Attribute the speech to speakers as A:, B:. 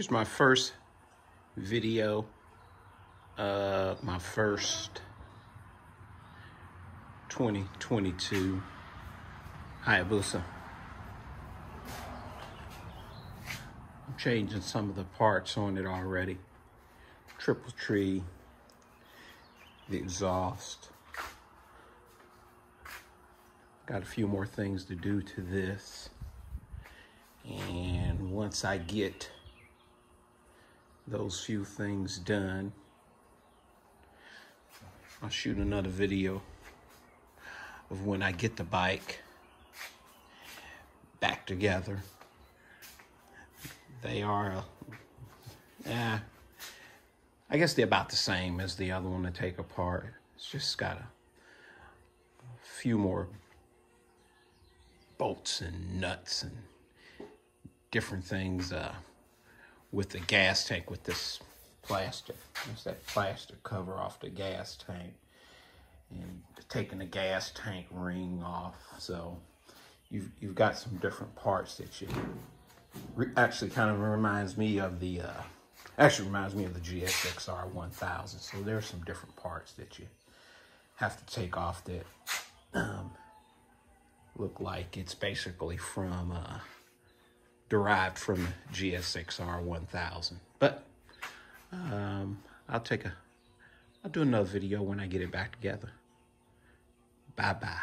A: is my first video, uh, my first 2022 Hayabusa. I'm changing some of the parts on it already. Triple tree, the exhaust. Got a few more things to do to this. And once I get those few things done, I'll shoot another video of when I get the bike back together. They are, yeah, I guess they're about the same as the other one to take apart. It's just got a, a few more bolts and nuts and different things uh, with the gas tank with this plastic. It's that plastic cover off the gas tank and taking the gas tank ring off. So you've you've got some different parts that you actually kind of reminds me of the uh, actually reminds me of the GSXR 1000. So there's some different parts that you have to take off that um, look like it's basically from uh, derived from GSXR 1000. But um, I'll take a, I'll do another video when I get it back together. Bye bye